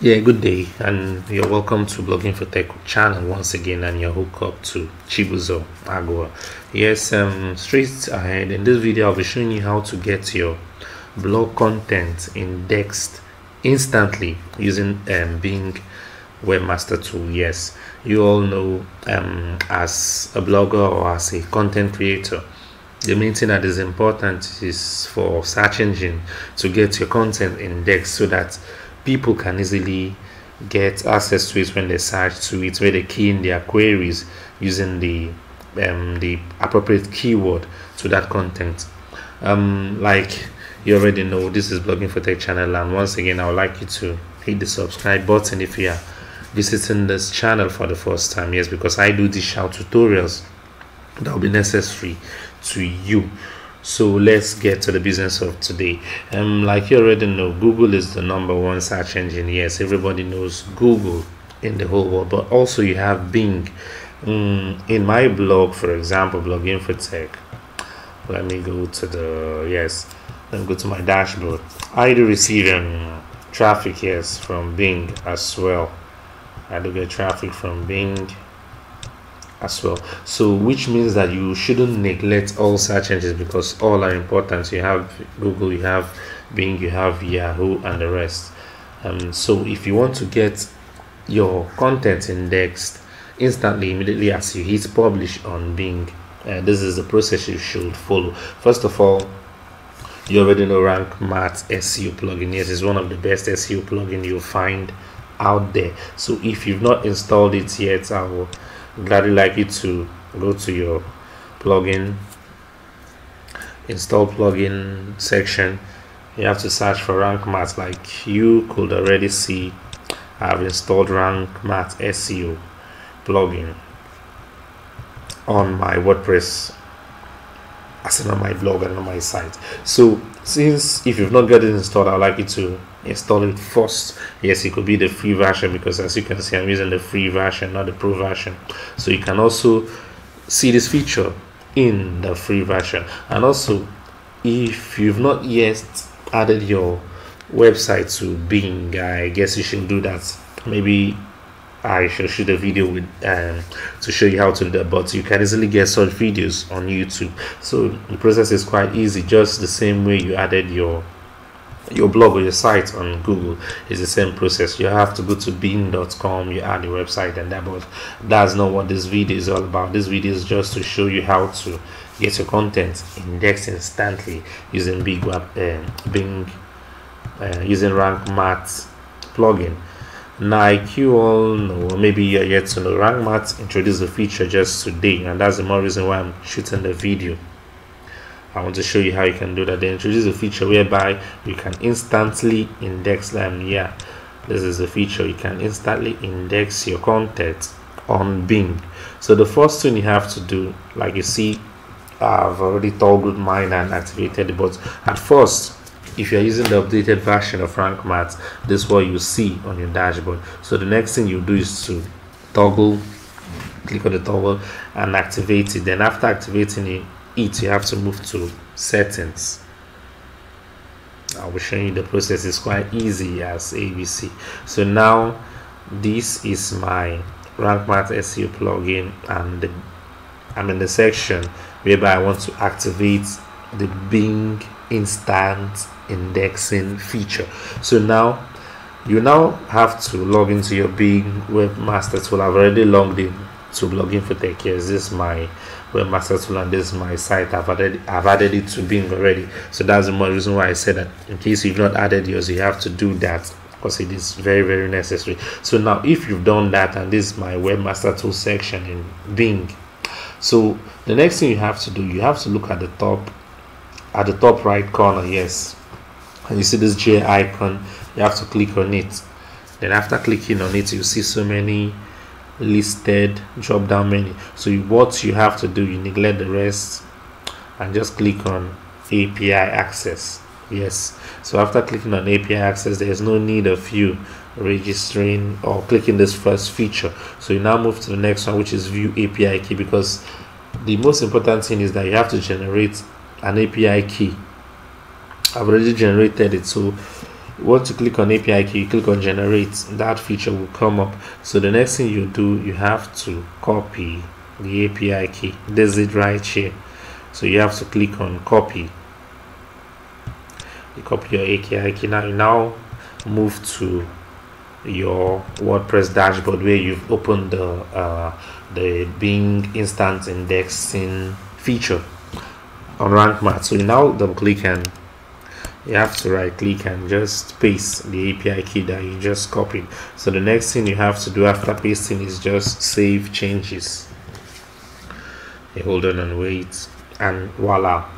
Yeah, good day, and you're welcome to Blogginfotech channel once again, and you're hooked up to Chibuzor Aguwa. Yes, um, straight ahead in this video, I'll be showing you how to get your blog content indexed instantly using um, Bing Webmaster Tool. Yes, you all know um, as a blogger or as a content creator, the main thing that is important is for search engine to get your content indexed so that people can easily get access to it when they search to it, where they key in their queries using the um, the appropriate keyword to that content. Um, like you already know, this is Blogginfotech channel, and once again, I would like you to hit the subscribe button if you are visiting this channel for the first time. Yes, because I do these shout tutorials that will be necessary to you so let's get to the business of today. Um like you already know google is the number one search engine. Yes everybody knows google in the whole world but also you have bing. Um, in my blog for example Blogginfotech let me go to the yes let me go to my dashboard. I do receive um, traffic yes from bing as well. I do get traffic from bing as well. So which means that you shouldn't neglect all search engines because all are important. You have google you have bing you have yahoo and the rest. Um, so if you want to get your content indexed instantly immediately as you hit publish on bing uh, this is the process you should follow. First of all you already know rank math seo plugin. Yes it's one of the best seo plugin you'll find out there. So if you've not installed it yet i will gladly like you to go to your plugin install plugin section. You have to search for rank math like you could already see. I've installed rank math SEO plugin on my WordPress as in on my blog and on my site. So since if you've not got it installed I'd like you to install it first. Yes it could be the free version because as you can see i'm using the free version not the pro version. So you can also see this feature in the free version. And also if you've not yet added your website to bing i guess you should do that. Maybe I should shoot a video with um, to show you how to do that but you can easily get such videos on YouTube so the process is quite easy just the same way you added your your blog or your site on Google is the same process. You have to go to bing.com, you add your website and that, but that's not what this video is all about. This video is just to show you how to get your content indexed instantly using Big uh, Bing uh, using Rank Math plugin. You all maybe you're yet to know, Rank Math introduced the feature just today, and that's the more reason why I'm shooting the video. I want to show you how you can do that. They introduce a feature whereby you can instantly index them. Yeah, this is a feature you can instantly index your content on Bing. So the first thing you have to do, like you see, I've already toggled mine and activated it. But at first, if you're using the updated version of Rank Math, this is what you see on your dashboard. So the next thing you do is to toggle, click on the toggle and activate it. Then after activating it, you have to move to settings I'll show you the process is quite easy as ABC so now this is my rank math SEO plugin and the, I'm in the section whereby I want to activate the Bing instant indexing feature. So now you now have to log into your Bing webmaster tool. I've already logged in to Blogginfotech This is my webmaster tool and this is my site. I've added I've added it to Bing already. So that's the more reason why I said that in case you've not added yours you have to do that because it is very very necessary. So now if you've done that and this is my webmaster tool section in Bing so the next thing you have to do you have to look at the top at the top right corner yes. And you see this J icon you have to click on it. Then after clicking on it you see so many listed drop down menu. So what you have to do you neglect the rest and just click on API access. Yes. So after clicking on API access there's no need of you registering or clicking this first feature. So you now move to the next one which is view API key because the most important thing is that you have to generate an API key I've already generated it so once you click on API key, you click on generate, that feature will come up. So the next thing you do, you have to copy the API key. There's it right here. So you have to click on copy. You copy your API key. Now you now move to your WordPress dashboard where you've opened the uh, the Bing instance indexing feature on rank math. So you now double click and you have to right click and just paste the API key that you just copied. So the next thing you have to do after pasting is just save changes. You hold on and wait and voila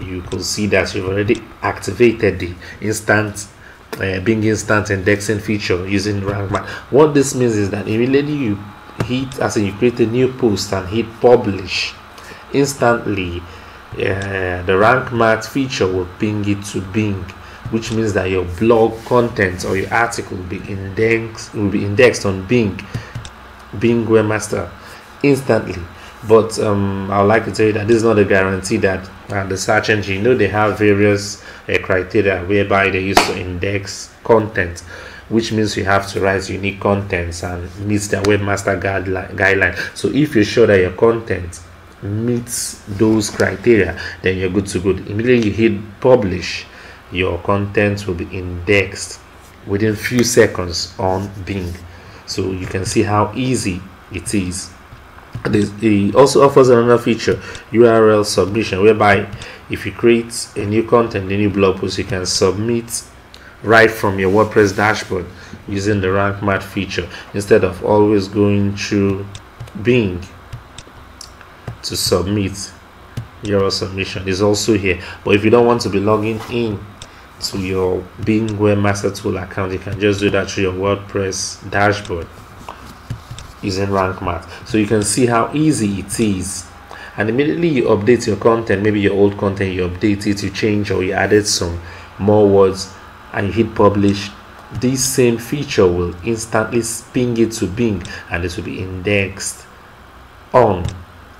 you could see that you've already activated the instant uh, Bing instant indexing feature using rank math. What this means is that immediately you hit as in you create a new post and hit publish instantly the rank math feature will ping it to Bing, which means that your blog content or your article will be indexed will be indexed on Bing, Bing Webmaster instantly. But um, I would like to tell you that this is not a guarantee that uh, the search engine, you know, they have various uh, criteria whereby they used to index content which means you have to write unique contents and meet the webmaster guideline guideline so if you're sure that your content meets those criteria then you're good to go. Immediately you hit publish your content will be indexed within few seconds on bing. So you can see how easy it is. It also offers another feature url submission whereby if you create a new content a new blog post you can submit right from your wordpress dashboard using the rank math feature instead of always going through bing to submit your submission is also here. But if you don't want to be logging in to your Bing Webmaster Tool account you can just do that through your WordPress dashboard. Using rank math. So you can see how easy it is. And immediately you update your content maybe your old content you update it you change or you added some more words and you hit publish this same feature will instantly ping it to Bing and it will be indexed on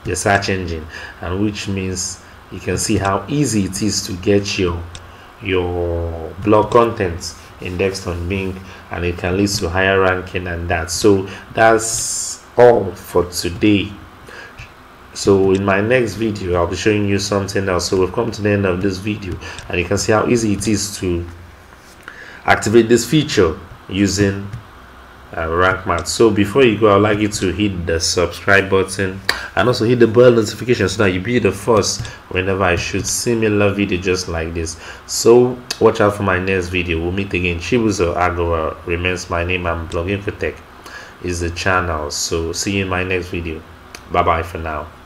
the search engine and which means you can see how easy it is to get your your blog contents indexed on Bing and it can lead to higher ranking and that. So that's all for today. So in my next video I'll be showing you something else. So we've come to the end of this video and you can see how easy it is to activate this feature using uh, rank math so before you go i'd like you to hit the subscribe button and also hit the bell notification so that you be the first whenever i shoot similar video just like this. So watch out for my next video. We'll meet again. Chibuzor Aguwa remains my name. I'm Blogginfotech. Is the channel. So see you in my next video. Bye bye for now